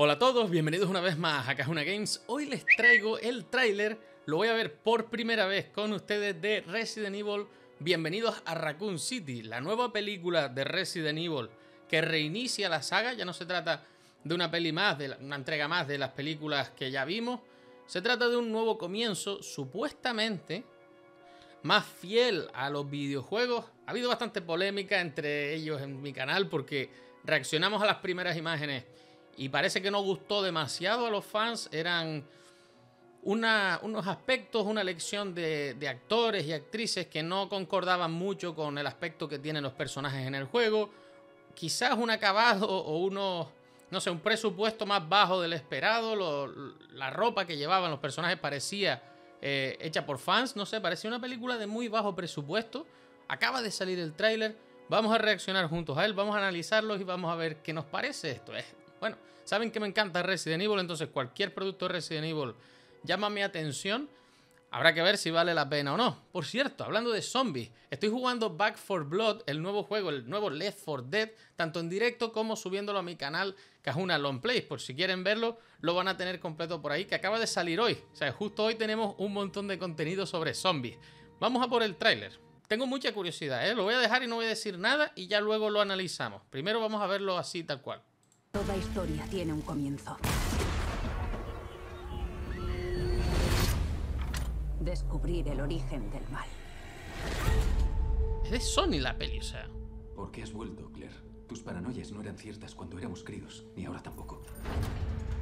Hola a todos, bienvenidos una vez más a Cajuna Games. Hoy les traigo el tráiler, lo voy a ver por primera vez con ustedes de Resident Evil. Bienvenidos a Raccoon City, la nueva película de Resident Evil que reinicia la saga. Ya no se trata de una peli más, de una entrega más de las películas que ya vimos. Se trata de un nuevo comienzo, supuestamente más fiel a los videojuegos. Ha habido bastante polémica entre ellos en mi canal porque reaccionamos a las primeras imágenes y parece que no gustó demasiado a los fans. Eran unos aspectos, una elección de, actores y actrices que no concordaban mucho con el aspecto que tienen los personajes en el juego. Quizás un acabado o unos, no sé, un presupuesto más bajo del esperado. La ropa que llevaban los personajes parecía eh, hecha por fans. No sé, parecía una película de muy bajo presupuesto. Acaba de salir el tráiler. Vamos a reaccionar juntos a él, vamos a analizarlos y vamos a ver qué nos parece esto. Es bueno, saben que me encanta Resident Evil, entonces cualquier producto de Resident Evil llama mi atención. Habrá que ver si vale la pena o no. Por cierto, hablando de zombies, estoy jugando Back for Blood, el nuevo juego, el nuevo Left 4 Dead, tanto en directo como subiéndolo a mi canal Cajuna Long Play. Por si quieren verlo, lo van a tener completo por ahí, que acaba de salir hoy. O sea, justo hoy tenemos un montón de contenido sobre zombies. Vamos a por el tráiler. Tengo mucha curiosidad, ¿eh? Lo voy a dejar y no voy a decir nada y ya luego lo analizamos. Primero vamos a verlo así, tal cual. Toda historia tiene un comienzo. Descubrir el origen del mal. Es Sony la peli, o sea. ¿Por qué has vuelto, Claire? Tus paranoias no eran ciertas cuando éramos críos, ni ahora tampoco.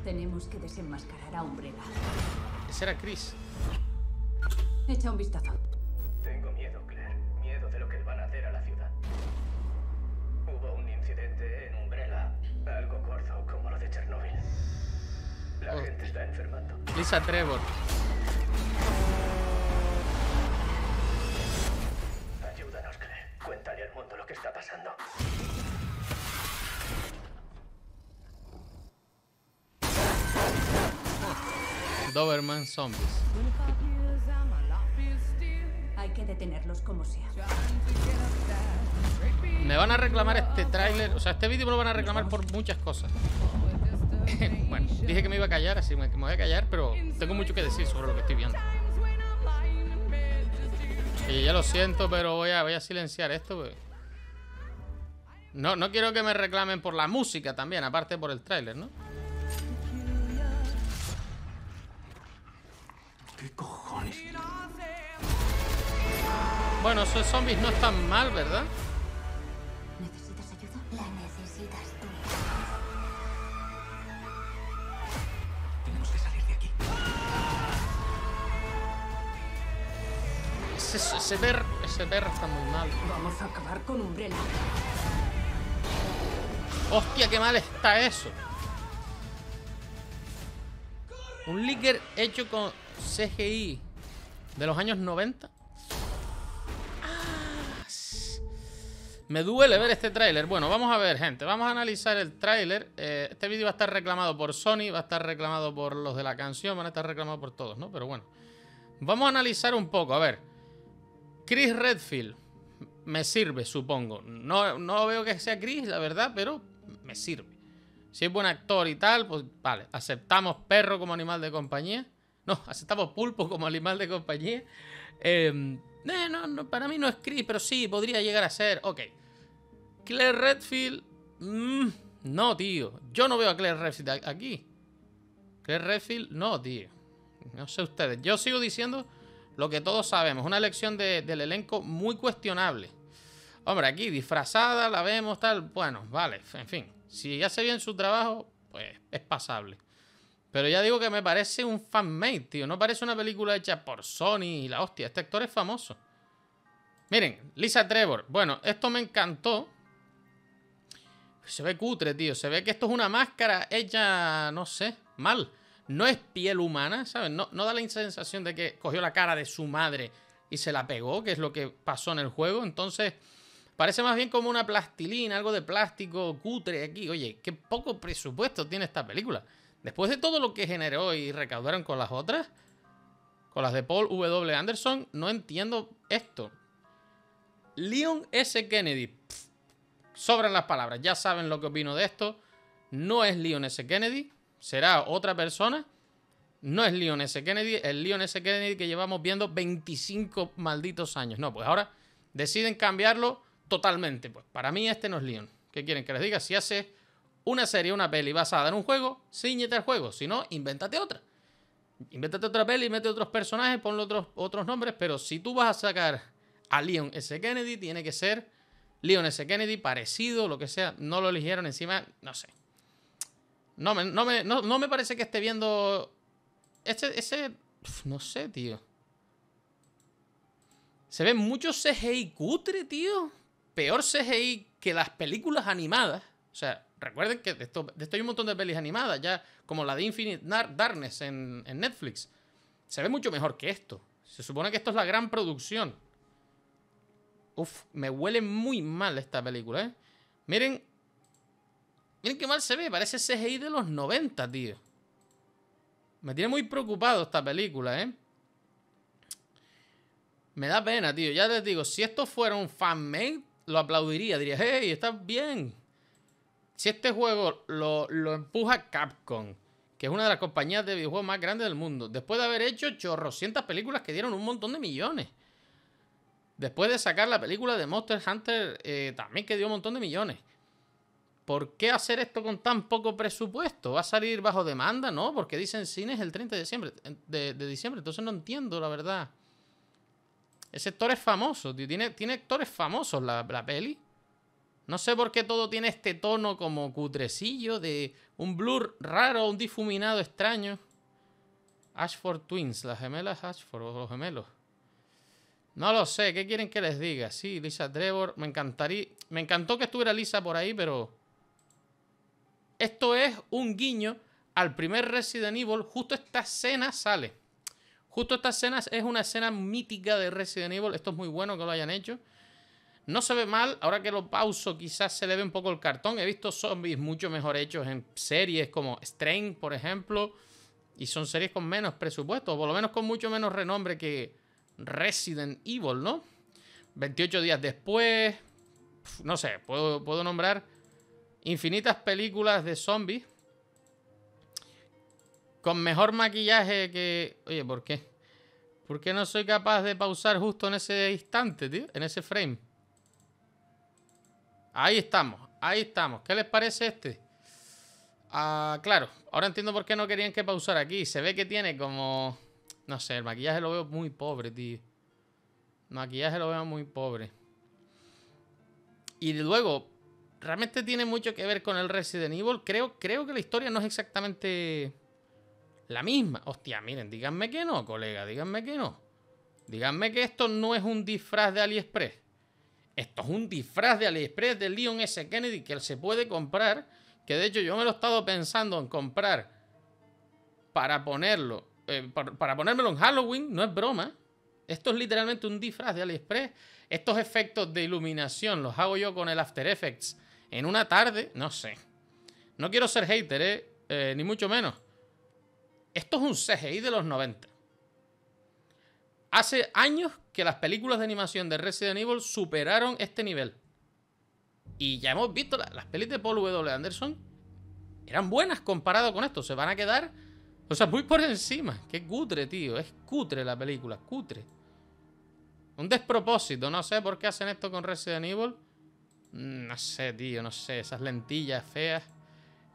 Tenemos que desenmascarar a Umbrella. Ese era Chris. Echa un vistazo. De Chernobyl. La Oh. gente está enfermando. Lisa Trevor. Ayúdanos, Claire. Cuéntale al mundo lo que está pasando. Doberman Zombies. Hay que detenerlos como sea. Me van a reclamar este tráiler, o sea, este vídeo me lo van a reclamar por muchas cosas. bueno, dije que me iba a callar, así que me voy a callar, pero tengo mucho que decir sobre lo que estoy viendo. Y ya lo siento, pero voy a, voy a silenciar esto. porque- No, no quiero que me reclamen por la música también, aparte por el tráiler, ¿no? ¿Qué cojones? Bueno, esos zombies no están mal, ¿verdad? Ese, ese perro, ese perro está muy mal. Vamos a acabar con Umbrella. Hostia, qué mal está eso. Un leaker hecho con CGI de los años 90. Ah, Me duele ver este tráiler. Bueno, vamos a ver, gente. Vamos a analizar el tráiler. Eh, este vídeo va a estar reclamado por Sony, va a estar reclamado por los de la canción, van a estar reclamados por todos, ¿no? Pero bueno. Vamos a analizar un poco. A ver. Chris Redfield. Me sirve, supongo. No, no veo que sea Chris, la verdad, pero me sirve. Si es buen actor y tal, pues vale. Aceptamos perro como animal de compañía. No, aceptamos pulpo como animal de compañía. Eh, eh, no, no, para mí no es Chris, pero sí, podría llegar a ser. Ok. Claire Redfield. mm, no, tío. Yo no veo a Claire Redfield aquí. Claire Redfield, no, tío. No sé ustedes. Yo sigo diciendo lo que todos sabemos. Una elección de- del elenco muy cuestionable. Hombre, aquí disfrazada, la vemos, tal. Bueno, vale, en fin. Si hace bien su trabajo, pues es pasable. Pero ya digo que me parece un fanmade, tío. No parece una película hecha por Sony y la hostia. Este actor es famoso. Miren, Lisa Trevor. Bueno, esto me encantó. Se ve cutre, tío. Se ve que esto es una máscara hecha, no sé, mal. No es piel humana, ¿sabes? No, da la sensación de que cogió la cara de su madre y se la pegó, que es lo que pasó en el juego. Entonces, parece más bien como una plastilina, algo de plástico cutre aquí. Oye, qué poco presupuesto tiene esta película. Después de todo lo que generó y recaudaron con las otras, con las de Paul W. Anderson, no entiendo esto. Leon S. Kennedy. Pff, sobran las palabras. Ya saben lo que opino de esto. No es Leon S. Kennedy. Será otra persona. No es Leon S. Kennedy, el Leon S. Kennedy que llevamos viendo 25 malditos años. No, pues ahora deciden cambiarlo totalmente. Pues para mí este no es Leon. ¿Qué quieren que les diga? Si hace una serie, una peli basada en un juego, ciñete al juego. Si no, invéntate otra. Invéntate otra peli, mete otros personajes, ponle otros, otros nombres, pero si tú vas a sacar a Leon S. Kennedy, tiene que ser Leon S. Kennedy, parecido, lo que sea. No lo eligieron encima, no sé. No me, no me, no, me parece que esté viendo. Ese. ese no sé, tío. Se ve mucho CGI cutre, tío. Peor CGI que las películas animadas. O sea, recuerden que de esto, de esto hay un montón de pelis animadas, ya como la de Infinite Darkness en, en Netflix. Se ve mucho mejor que esto. Se supone que esto es la gran producción. Uf, me huele muy mal esta película, ¿eh? Miren. Miren qué mal se ve. Parece CGI de los 90, tío. Me tiene muy preocupado esta película, ¿eh? Me da pena, tío. Ya les digo, si esto fuera un fan-made, lo aplaudiría. Diría, hey, está bien. Si este juego lo, lo empuja Capcom, que es una de las compañías de videojuegos más grandes del mundo, después de haber hecho chorrocientas películas que dieron un montón de millones. Después de sacar la película de Monster Hunter, eh, también que dio un montón de millones. ¿Por qué hacer esto con tan poco presupuesto? ¿Va a salir bajo demanda? No, porque dicen cines el 30 de diciembre, de, diciembre. Entonces no entiendo, la verdad. Ese actor es famoso, Tiene, tiene actores famosos la, la peli. No sé por qué todo tiene este tono como cutrecillo de un blur raro, un difuminado extraño. Ashford Twins, las gemelas Ashford los gemelos. No lo sé, ¿qué quieren que les diga? Sí, Lisa Trevor, me encantaría. Me encantó que estuviera Lisa por ahí, pero. Esto es un guiño al primer Resident Evil. Justo esta escena sale. Justo esta escena es una escena mítica de Resident Evil. Esto es muy bueno que lo hayan hecho. No se ve mal, ahora que lo pauso quizás se le ve un poco el cartón. He visto zombies mucho mejor hechos en series como Strain, por ejemplo. Y son series con menos presupuesto, o por lo menos con mucho menos renombre que, Resident Evil, ¿no? 28 días después, no sé, puedo, puedo nombrar infinitas películas de zombies con mejor maquillaje que... Oye, ¿por qué? ¿Por qué no soy capaz de pausar justo en ese instante, tío? En ese frame. Ahí estamos, ahí estamos. ¿Qué les parece este? Ah, claro, ahora entiendo por qué no querían que pausar aquí. Se ve que tiene como no sé, el maquillaje lo veo muy pobre, tío. Maquillaje lo veo muy pobre. Y luego, realmente tiene mucho que ver con el Resident Evil. Creo, creo que la historia no es exactamente la misma. Hostia, miren, díganme que no, colega, díganme que no. Díganme que esto no es un disfraz de AliExpress. Esto es un disfraz de AliExpress de Leon S. Kennedy que se puede comprar. Que de hecho yo me lo he estado pensando en comprar para ponerlo eh, para, ponérmelo en Halloween, no es broma. Esto es literalmente un disfraz de AliExpress. Estos efectos de iluminación los hago yo con el After Effects en una tarde, no sé. No quiero ser hater, ¿eh? eh ni mucho menos. Esto es un CGI de los 90. Hace años que las películas de animación de Resident Evil superaron este nivel. Y ya hemos visto las pelis de Paul W. Anderson. Eran buenas comparado con esto. Se van a quedar o sea, muy por encima. Qué cutre, tío. Es cutre la película. Cutre. Un despropósito. No sé por qué hacen esto con Resident Evil. Mm, no sé, tío. No sé. Esas lentillas feas.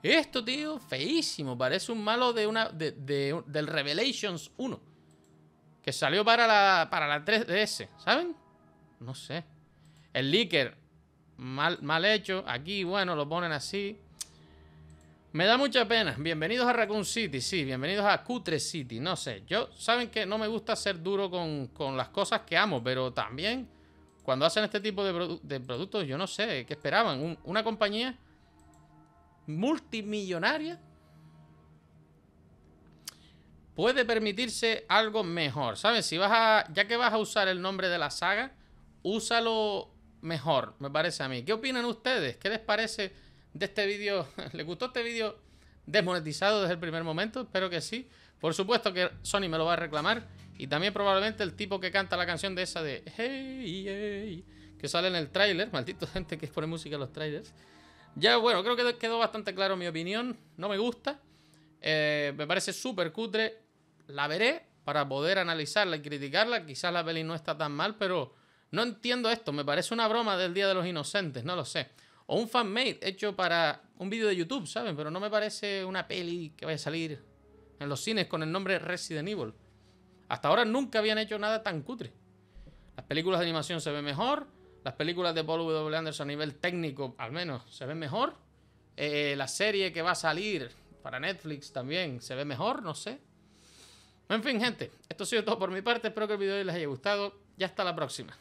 Esto, tío, feísimo. Parece un malo de una, de, del Revelations 1. Que salió para la, para la 3DS. ¿Saben? No sé. El leaker. Mal, mal hecho. Aquí, bueno, lo ponen así. Me da mucha pena. Bienvenidos a Raccoon City, sí, bienvenidos a Cutre City. No sé, yo saben que no me gusta ser duro con, las cosas que amo, pero también cuando hacen este tipo de, productos, yo no sé, ¿qué esperaban? una compañía multimillonaria puede permitirse algo mejor, ¿sabes? Si vas a, ya que vas a usar el nombre de la saga, úsalo mejor, me parece a mí. ¿Qué opinan ustedes? ¿Qué les parece? de este vídeo. ¿Les gustó este vídeo desmonetizado desde el primer momento? Espero que sí. Por supuesto que Sony me lo va a reclamar. Y también probablemente el tipo que canta la canción de esa de Hey, hey, que sale en el tráiler. Maldito gente que pone música en los trailers. Ya, bueno, creo que quedó bastante claro mi opinión. No me gusta. Eh, me parece súper cutre. La veré para poder analizarla y criticarla. Quizás la peli no está tan mal, pero no entiendo esto. Me parece una broma del Día de los Inocentes, no lo sé. O un fanmade hecho para un vídeo de YouTube, ¿saben? Pero no me parece una peli que vaya a salir en los cines con el nombre Resident Evil. Hasta ahora nunca habían hecho nada tan cutre. Las películas de animación se ven mejor. Las películas de Paul W. Anderson a nivel técnico, al menos, se ven mejor. Eh, la serie que va a salir para Netflix también se ve mejor, no sé. En fin, gente, esto ha sido todo por mi parte. Espero que el video les haya gustado. Ya hasta la próxima.